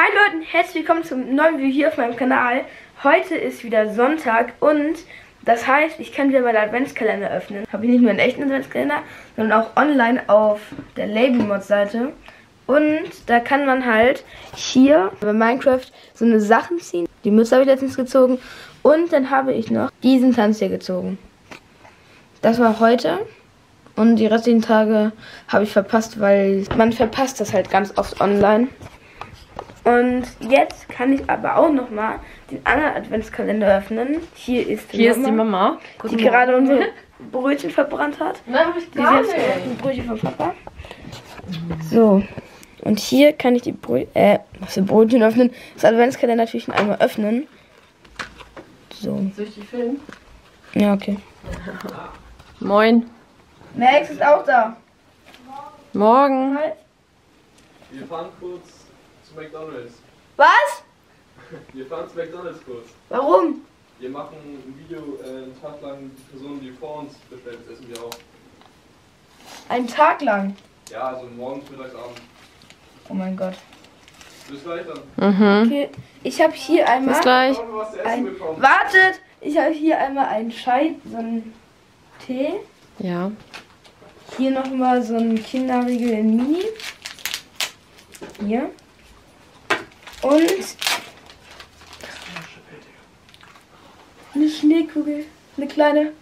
Hi Leute, herzlich willkommen zum neuen Video hier auf meinem Kanal. Heute ist wieder Sonntag und das heißt, ich kann wieder meinen Adventskalender öffnen. Habe ich nicht nur einen echten Adventskalender, sondern auch online auf der Labelmod-Seite. Und da kann man halt hier bei Minecraft so eine Sachen ziehen. Die Mütze habe ich letztens gezogen. Und dann habe ich noch diesen Tanz hier gezogen. Das war heute. Und die restlichen Tage habe ich verpasst, weil man verpasst das halt ganz oft online. Und jetzt kann ich aber auch noch mal den anderen Adventskalender öffnen. Hier ist die Hier Mama, ist die Mama. die gerade unsere Brötchen verbrannt hat. Nein, hab ich Die ist jetzt ein Brötchen von Papa. So. Und hier kann ich die Brö äh, was für Brötchen öffnen. Das Adventskalender natürlich einmal öffnen. So. Soll ich die filmen? Ja, okay. Moin. Max ist auch da. Morgen. Hi. Wir fahren kurz McDonalds. Was? Wir fahren zu McDonalds kurz. Warum? Wir machen ein Video äh, einen Tag lang die Personen, die vor uns bestellt, das essen wir auch. Einen Tag lang. Ja, also morgens, mittags, abends. Oh mein Gott. Bis gleich dann. Mhm. Okay. Ich habe hier einmal. Bis gleich. Schauen wir, was zu essen Ein, bekommen. wartet! Ich habe hier einmal einen Chai, so einen Tee. Ja. Hier nochmal so ein Kinderriegel in Mini. Hier. Und eine Schneekugel. Eine kleine.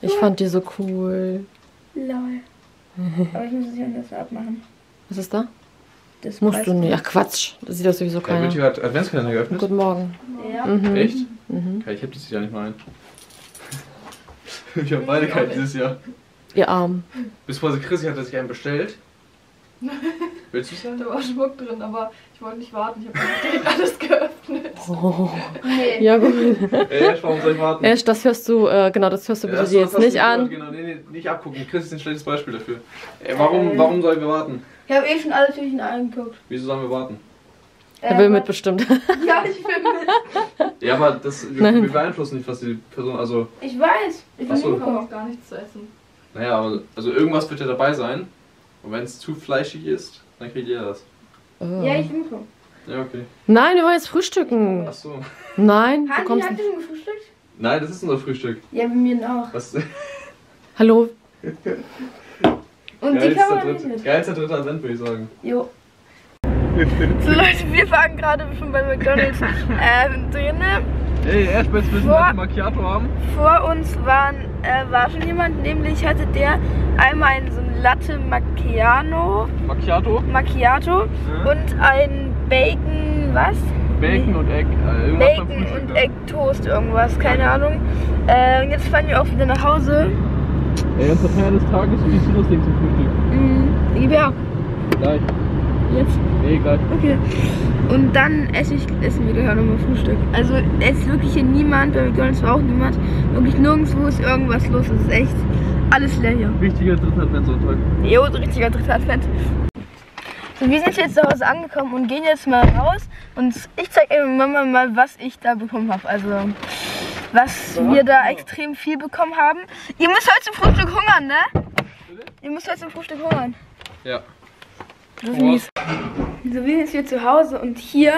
Ich fand die so cool. Lol. Aber ich muss es hier anders abmachen. Was ist da? Das Musst du nicht. Ach Quatsch. Das sieht doch sowieso Ja, keiner. hier gerade Adventskalender geöffnet? Guten Morgen. Ja. Mhm. Echt? Mhm. Ja, ich hab dieses Jahr nicht mal einen. ich hab beide keinen dieses Jahr. Ihr Arm. Bis vor Chrissy hatte sich einen bestellt. Willst du sagen? Da war Schmuck drin, aber ich wollte nicht warten. Ich habe direkt alles geöffnet. Oh. Nee. Ja gut. Äh, warum soll ich warten? Ash, das hörst du, äh, genau, das hörst du bitte dir das jetzt nicht an. Genau, nee, nee, nicht abgucken. Chris ist ein schlechtes Beispiel dafür. Äh, warum, warum sollen wir warten? Ich habe eh schon alle Türchen angeguckt. Wieso sollen wir warten? Er will mit bestimmt. Ja, ich will mit. Ja, aber das, wir, wir beeinflussen nicht, was die Person. Also, Ich weiß. Ich will so. Auch gar nichts zu essen. naja, aber, also irgendwas wird ja dabei sein. Und wenn es zu fleischig ist, dann kriegt ihr das. Oh. Ja, ich will mitkommen. Ja, okay. Nein, wir wollen jetzt frühstücken. Ach so. Nein, du Hanni, kommst hat nicht. ihr schon gefrühstückt? Nein, das ist unser Frühstück. Ja, bei mir auch. Was? Hallo. Und die kann man nicht dritte, mit. geilster dritter Advent, würde ich sagen. Jo. So Leute, wir waren gerade schon bei McDonalds ähm, drinnen. Hey, erst willst du Vor- ein Macchiato haben? Vor uns waren, äh, war schon jemand, nämlich hatte der einmal einen, so ein Latte Macchiano, Macchiato, Macchiato Ja. und ein Bacon, was? Bacon und Egg. Äh, Bacon und. Egg Toast, irgendwas, keine Ahnung. Äh, und jetzt fahren wir auch wieder nach Hause. Ey, unser Feier des Tages, wie ist das Ding zum Frühstück? Mhm. Gib her. Gleich. Jetzt. Nee, gleich. Okay. Und dann esse ich, essen wir gleich nochmal Frühstück. Also es ist wirklich hier niemand, bei McDonalds war auch niemand. Wirklich nirgendwo ist irgendwas los. Es ist echt alles leer hier. Wichtiger dritter. Jo, so richtiger dritter Advent. So, wir sind jetzt zu Hause angekommen und gehen jetzt mal raus. Und ich zeige eurer Mama mal, was ich da bekommen habe. Also, was wir da extrem viel bekommen haben. Ihr müsst heute zum Frühstück hungern, ne? Ihr müsst heute zum Frühstück hungern. Ja. Das ist mies. So, wir sind jetzt hier zu Hause und hier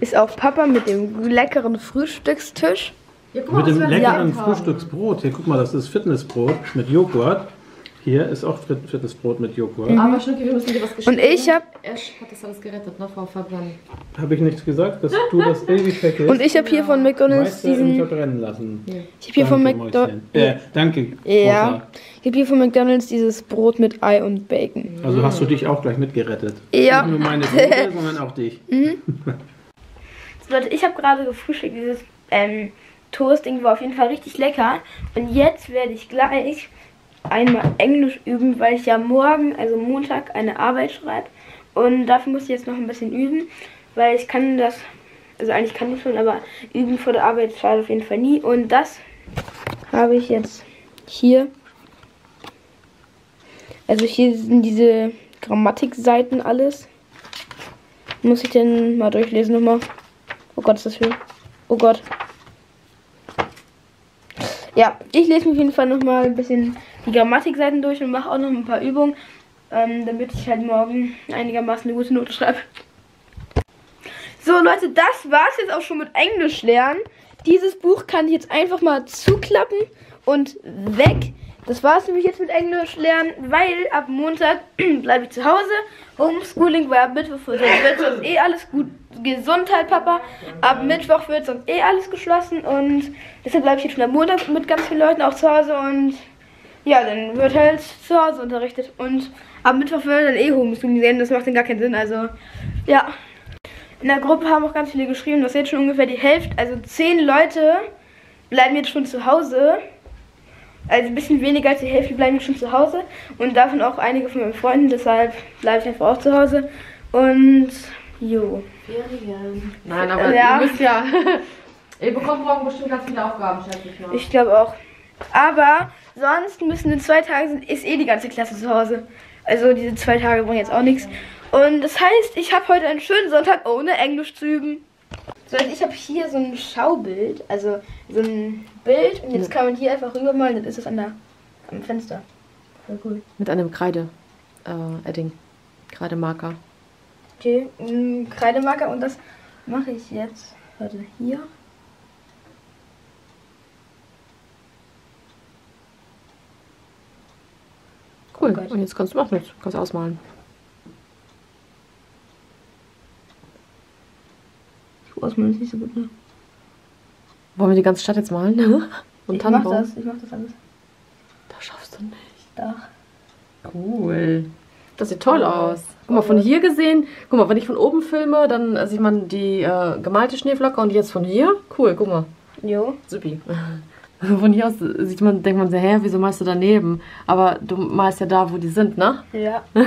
ist auch Papa mit dem leckeren Frühstückstisch. Ja, guck Mit dem leckeren. Frühstücksbrot. Hier, guck mal, das ist Fitnessbrot mit Joghurt. Hier ist auch Fit- Fitnessbrot mit Joghurt. Aber Schnucki, wir müssen dir was Und gestehen. ich habe Ash hat das alles gerettet, ne, Frau Verbrennen. Habe ich nichts gesagt, dass du das Baby-Packet und ich habe hier von McDonald's diesen. Verbrennen lassen. Ich habe hier von McDonald's. Äh, danke. Ja. Rosa. Ich habe hier von McDonald's dieses Brot mit Ei und Bacon. Also hast du dich auch gleich mitgerettet. Ja. Nicht nur meine Brote, sondern auch dich. So, Leute, ich habe gerade gefrühstückt. Dieses ähm, Toast-Ding war auf jeden Fall richtig lecker. Und jetzt werde ich gleich einmal Englisch üben, weil ich ja morgen, also Montag, eine Arbeit schreibe. Und dafür muss ich jetzt noch ein bisschen üben, weil ich kann das, also eigentlich kann ich schon, aber üben vor der Arbeit schadet auf jeden Fall nie. Und das habe ich jetzt hier. Also hier sind diese Grammatikseiten alles. Muss ich denn mal durchlesen nochmal? Oh Gott, ist das viel. Oh Gott. Ja, ich lese mir auf jeden Fall nochmal ein bisschen die Grammatikseiten durch und mache auch noch ein paar Übungen, ähm, damit ich halt morgen einigermaßen eine gute Note schreibe. So, Leute, das war's jetzt auch schon mit Englisch lernen. Dieses Buch kann ich jetzt einfach mal zuklappen und weg. Das war's nämlich jetzt mit Englisch lernen, weil ab Montag bleibe ich zu Hause. Homeschooling, weil ab Mittwoch wird wird sonst eh alles gut. Gesundheit, Papa. Ab Mittwoch wird sonst eh alles geschlossen und deshalb bleibe ich jetzt schon am Montag mit ganz vielen Leuten auch zu Hause und ja, dann wird halt zu Hause unterrichtet und ab Mittwoch wird dann eh Homeschooling sehen. Das macht dann gar keinen Sinn. Also, ja. In der Gruppe haben auch ganz viele geschrieben, dass jetzt schon ungefähr die Hälfte, also zehn Leute bleiben jetzt schon zu Hause. Also ein bisschen weniger als die Hälfte bleiben jetzt schon zu Hause. Und davon auch einige von meinen Freunden, deshalb bleibe ich einfach auch zu Hause. Und jo. Ferien. Nein, aber Ja. ihr müsst ja. ihr bekommt morgen bestimmt ganz viele Aufgaben, schätze ich mal. Ich glaube auch. Aber sonst müssen in zwei Tagen sind, ist eh die ganze Klasse zu Hause. Also diese zwei Tage bringen jetzt auch nichts. Und das heißt, ich habe heute einen schönen Sonntag ohne Englisch zu üben. So, also ich habe hier so ein Schaubild, also so ein Bild und jetzt kann man hier einfach rübermalen, dann ist es an der, am Fenster. Voll cool. Mit einem Kreide. Äh, Edding. Kreidemarker. Okay, ein Kreidemarker und das mache ich jetzt. Warte, hier. Cool. Oh. Und jetzt kannst du auch mit. Kannst ausmalen. Ausmalen ist nicht so gut, ne? Wollen wir die ganze Stadt jetzt malen? Und Ich mach Tannenbaum? das, ich mach das alles. Das schaffst du nicht. Da. Cool. Das sieht toll aus. Guck mal, von hier gesehen, guck mal, wenn ich von oben filme, dann sieht man die äh, gemalte Schneeflocke und jetzt von hier. Cool, guck mal. Jo. Supi. Von hier aus sieht man, denkt man so, hä, wieso malst du daneben? Aber du malst ja da, wo die sind, ne? Ja.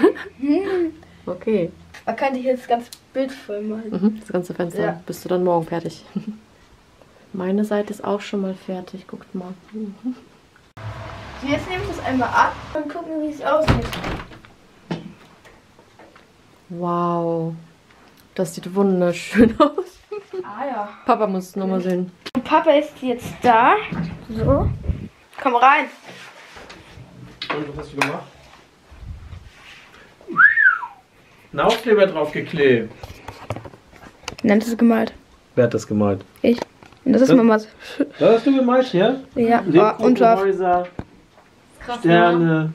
Okay. Man kann dich jetzt ganz bildvoll malen. Mhm, das ganze Fenster. Ja. Bist du dann morgen fertig? Meine Seite ist auch schon mal fertig. Guckt mal. So, jetzt nehme ich das einmal ab und gucken, wie es aussieht. Wow. Das sieht wunderschön aus. Ah ja. Papa muss es nochmal sehen. Und Papa ist jetzt da. So. Komm rein. Und was hast du gemacht? Einen Aufkleber draufgeklebt. Dann hast du gemalt. Wer hat das gemalt? Ich. Und das ist Ja. Mamas. Das hast du gemalt, ja? Ja. Oh, unscharf. Häuser, Krass, Sterne,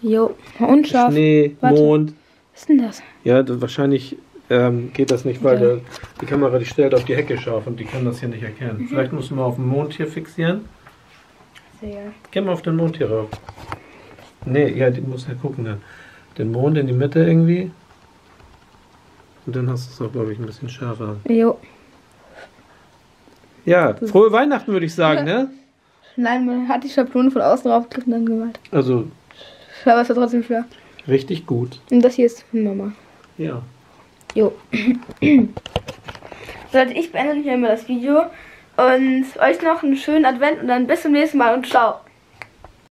Jo. Unscharf. Schnee, Warte. Mond. Was ist denn das? Ja, das, wahrscheinlich ähm, geht das nicht, weil Ja. der, die Kamera die stellt auf die Hecke scharf und die kann das hier nicht erkennen. Vielleicht musst du mal auf den Mond hier fixieren. Sehr. Geh mal auf den Mond hier rauf. Nee, ja, die muss ja gucken dann. Den Mond in die Mitte irgendwie. Und dann hast du es auch, glaube ich, ein bisschen schärfer. Jo. Ja, frohe Weihnachten würde ich sagen, ne? Nein, man hat die Schablone von außen draufgegriffen und dann gemalt. Also Aber es war trotzdem schwer. richtig gut. Und das hier ist Mama. Ja. Jo. so, ich beende hier immer das Video. Und euch noch einen schönen Advent und dann bis zum nächsten Mal und ciao.